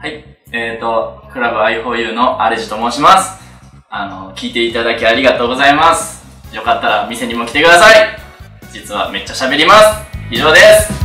はいえっ、ー、と、クラブ i4u のアレジと申します。あの、聞いていただきありがとうございます。よかったら店にも来てください。実はめっちゃ喋ります。以上です。